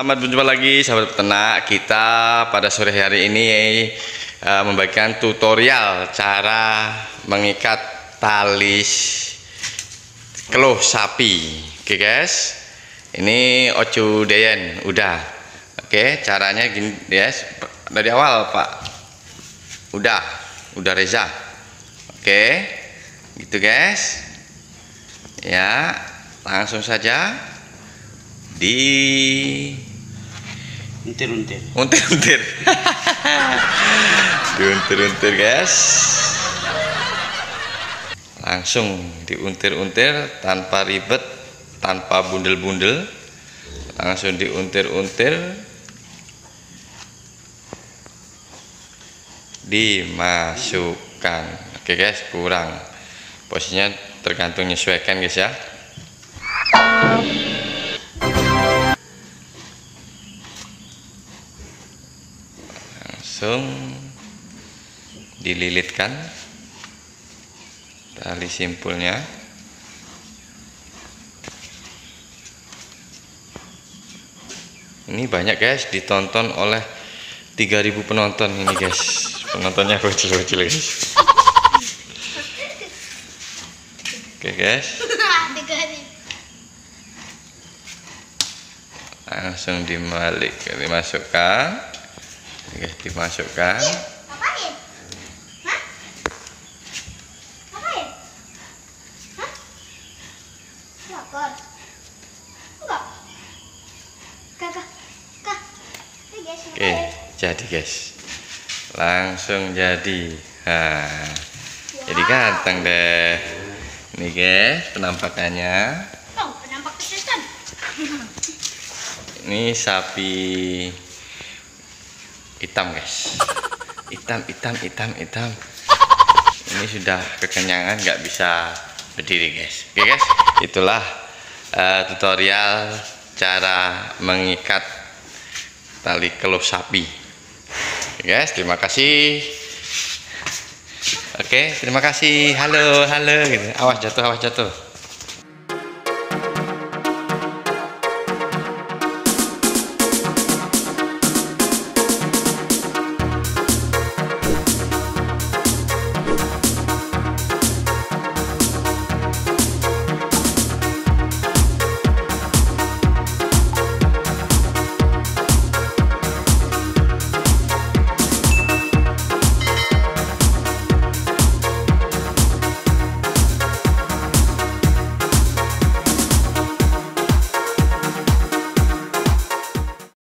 Selamat berjumpa lagi sahabat peternak. Kita pada sore hari ini uh, membagikan tutorial cara mengikat tali keluh sapi. Oke guys. Ini ocu deyen udah. Oke caranya gini guys. Dari awal pak. Udah. Udah Reza. Oke. Gitu guys. Ya langsung saja di untir-untir. Untir-untir. Diuntir-untir guys. Langsung diuntir-untir tanpa ribet tanpa bundel-bundel. Langsung diuntir-untir. Dimasukkan. Oke guys kurang. Posisinya tergantung menyesuaikan guys ya langsung dililitkan. Tali simpulnya. Ini banyak guys ditonton oleh 3000 penonton ini guys. Penontonnya kecil-kecil guys. Oke guys. Langsung dimalik dimasukkan Oke, dimasukkan. Oke, jadi guys. Langsung jadi. Nah, jadi ganteng deh. Nih guys, penampakannya. Oh, penampak. Ini sapi hitam guys. Hitam hitam hitam hitam. Ini sudah kekenyangan nggak bisa berdiri guys. Oke guys? Itulah uh, tutorial cara mengikat tali keluh sapi. Oke guys terima kasih. Oke terima kasih. Halo halo gitu. Awas jatuh awas jatuh